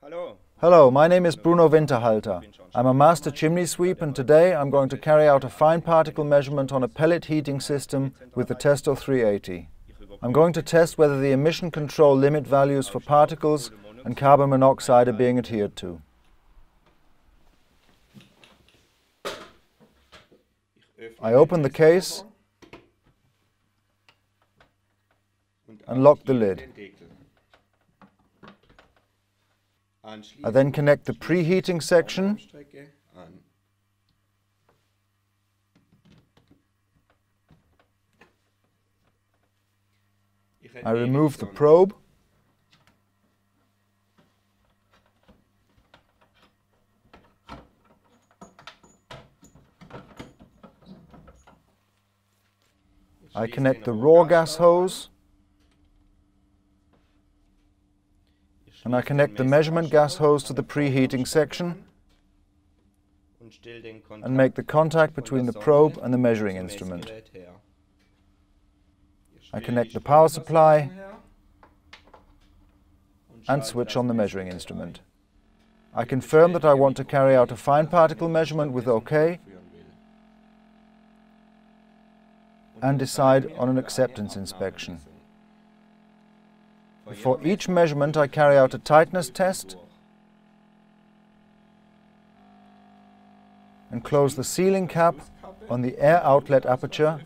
Hello, Hello, my name is Bruno Winterhalter. I'm a master chimney sweep and today I'm going to carry out a fine particle measurement on a pellet heating system with the Testo 380. I'm going to test whether the emission control limit values for particles and carbon monoxide are being adhered to. I open the case and lock the lid. I then connect the preheating section. I remove the probe. I connect the raw gas hose and I connect the measurement gas hose to the preheating section and make the contact between the probe and the measuring instrument. I connect the power supply and switch on the measuring instrument. I confirm that I want to carry out a fine particle measurement with OK and decide on an acceptance inspection. Before each measurement I carry out a tightness test and close the sealing cap on the air outlet aperture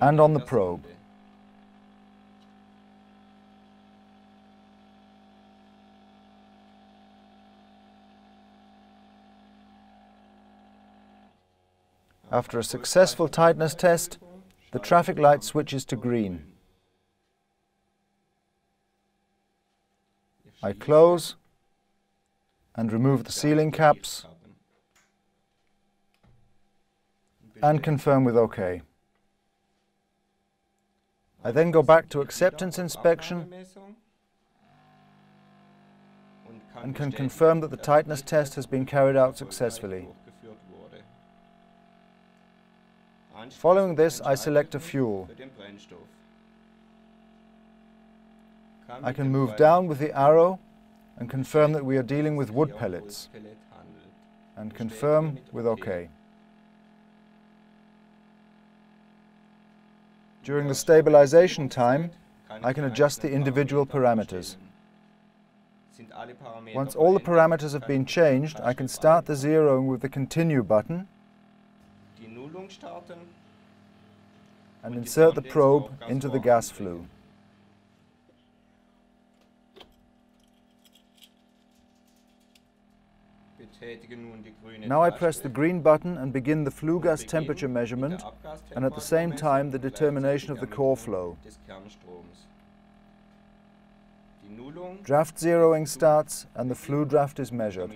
and on the probe. After a successful tightness test, the traffic light switches to green. I close and remove the sealing caps and confirm with OK. I then go back to acceptance inspection and can confirm that the tightness test has been carried out successfully. Following this, I select a fuel. I can move down with the arrow and confirm that we are dealing with wood pellets and confirm with OK. During the stabilization time, I can adjust the individual parameters. Once all the parameters have been changed, I can start the zeroing with the Continue button and insert the probe into the gas flue. Now I press the green button and begin the flue gas temperature measurement and at the same time the determination of the core flow. Draft zeroing starts and the flue draft is measured.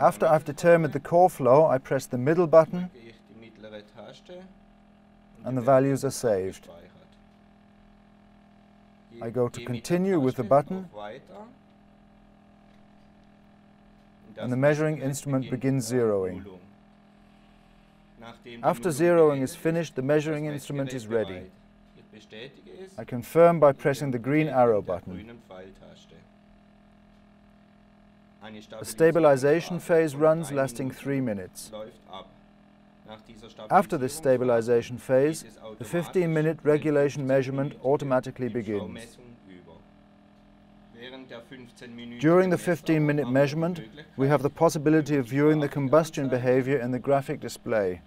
After I've determined the core flow, I press the middle button and the values are saved. I go to continue with the button and the measuring instrument begins zeroing. After zeroing is finished, the measuring instrument is ready. I confirm by pressing the green arrow button. A stabilization phase runs lasting three minutes. After this stabilization phase, the 15-minute regulation measurement automatically begins. During the 15-minute measurement, we have the possibility of viewing the combustion behavior in the graphic display.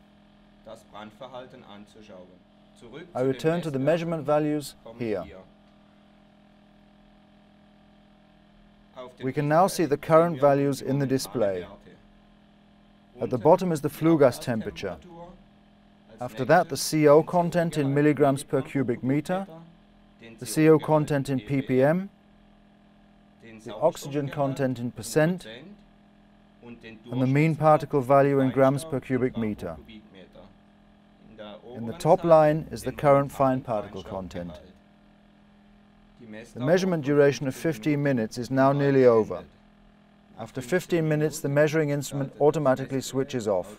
I return to the measurement values here. We can now see the current values in the display. At the bottom is the flue gas temperature. After that, the CO content in milligrams per cubic meter, the CO content in ppm, the oxygen content in percent, and the mean particle value in grams per cubic meter. In the top line is the current fine particle content. The measurement duration of 15 minutes is now nearly over. After 15 minutes, the measuring instrument automatically switches off.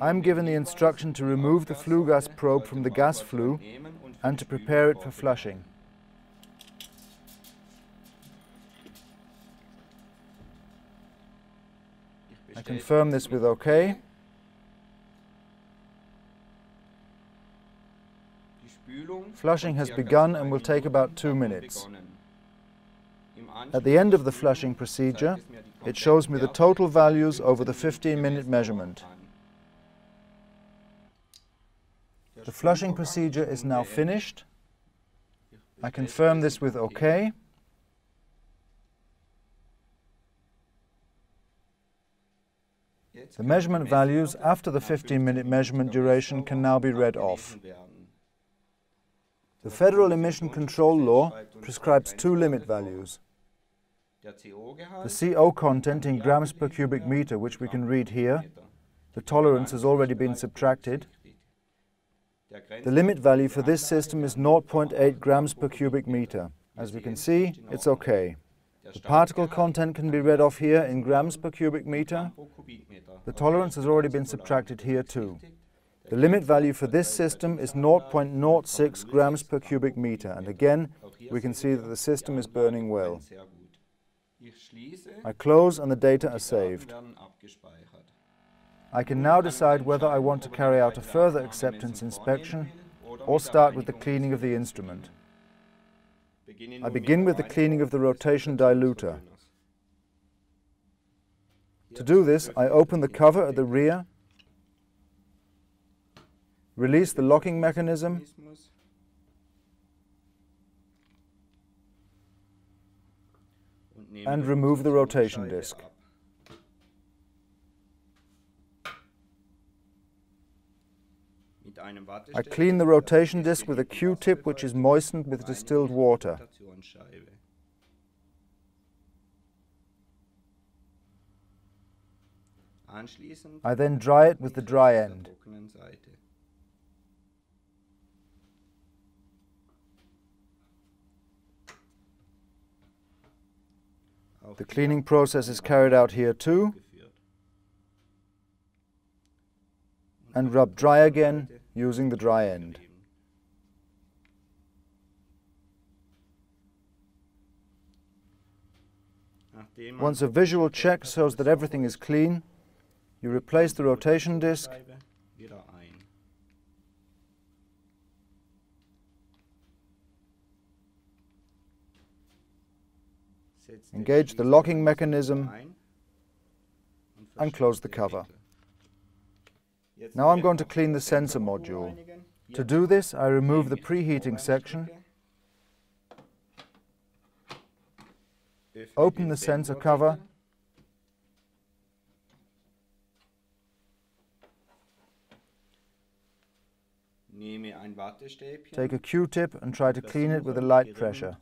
I'm given the instruction to remove the flue gas probe from the gas flue and to prepare it for flushing. I confirm this with OK. Flushing has begun and will take about two minutes. At the end of the flushing procedure, it shows me the total values over the 15-minute measurement. The flushing procedure is now finished. I confirm this with OK. The measurement values after the 15-minute measurement duration can now be read off. The Federal Emission Control Law prescribes two limit values. The CO content in grams per cubic meter, which we can read here, the tolerance has already been subtracted. The limit value for this system is 0.8 grams per cubic meter. As we can see, it's okay. The particle content can be read off here in grams per cubic meter. The tolerance has already been subtracted here too. The limit value for this system is 0.06 grams per cubic meter, and again, we can see that the system is burning well. I close and the data are saved. I can now decide whether I want to carry out a further acceptance inspection or start with the cleaning of the instrument. I begin with the cleaning of the rotation diluter. To do this, I open the cover at the rear release the locking mechanism, and remove the rotation disc. I clean the rotation disc with a Q-tip which is moistened with distilled water. I then dry it with the dry end. The cleaning process is carried out here too. And rub dry again using the dry end. Once a visual check shows that everything is clean, you replace the rotation disc engage the locking mechanism and close the cover. Now I'm going to clean the sensor module. To do this, I remove the preheating section, open the sensor cover, take a Q-tip and try to clean it with a light pressure.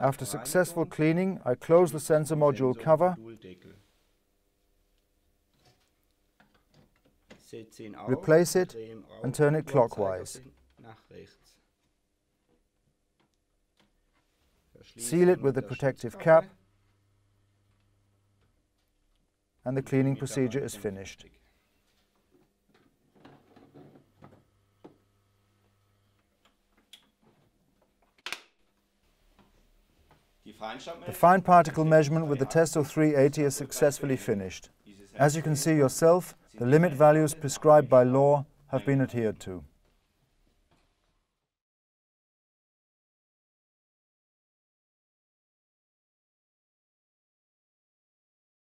After successful cleaning, I close the sensor module cover, replace it and turn it clockwise. Seal it with the protective cap. And the cleaning procedure is finished. The fine particle measurement with the Testo 380 is successfully finished. As you can see yourself, the limit values prescribed by law have been adhered to.